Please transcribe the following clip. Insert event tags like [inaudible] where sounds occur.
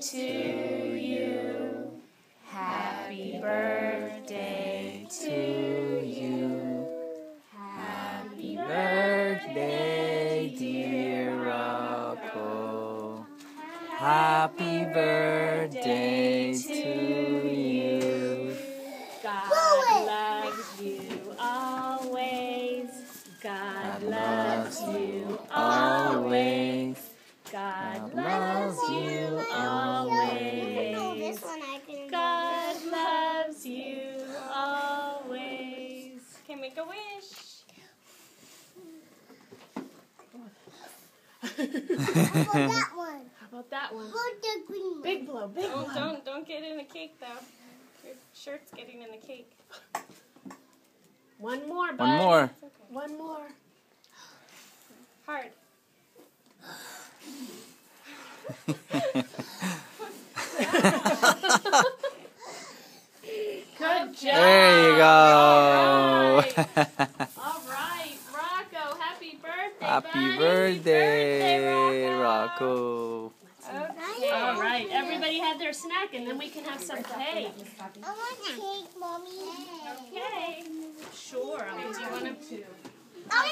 to you. Happy birthday to you. Happy birthday, dear Rocco. Happy birthday to you. God loves you always. God loves you always. Make a wish. [laughs] that one. How about that one? Put the green one. Big blow, big Don't, blow. don't, don't get in the cake though. Your shirt's getting in the cake. One more, bud. One more. Okay. One more. Hard. [laughs] Good job. There you go. All right, Rocco, happy birthday, Happy buddy. birthday, Rocco. Rocco. Okay. All right, everybody had their snack, and then we can have some cake. I want cake, mommy. Okay. Sure. I'll Do you want to? I